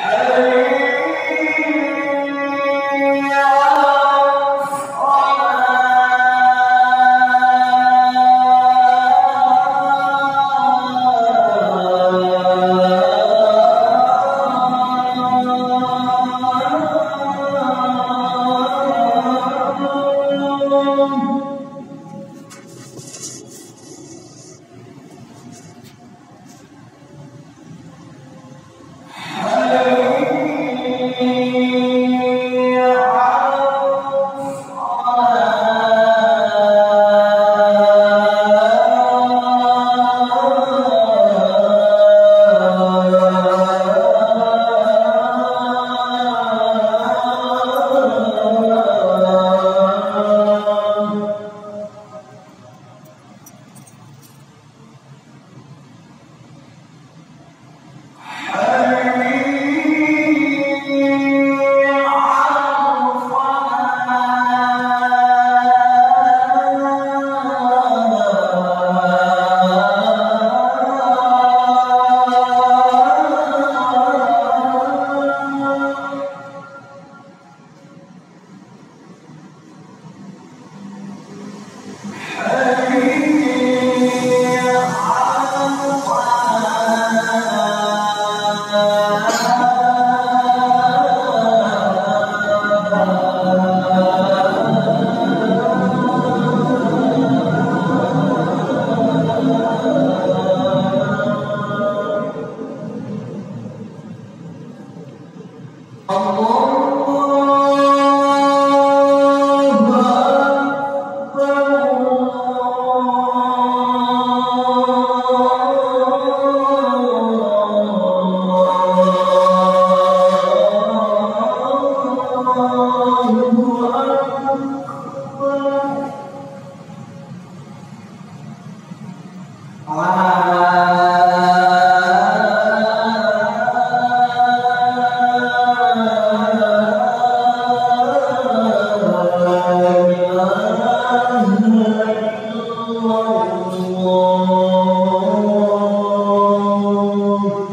Yeah. Wow. Oh.